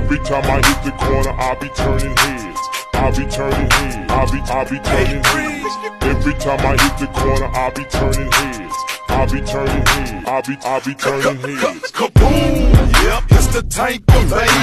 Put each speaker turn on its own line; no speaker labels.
Every time I hit the corner, I be turning heads. I be turning heads. I be, I be turning heads. Every time I hit the corner, I be turning heads. I be turning heads. I be, I be turning heads.
Kaboom! Yep, it's the tank of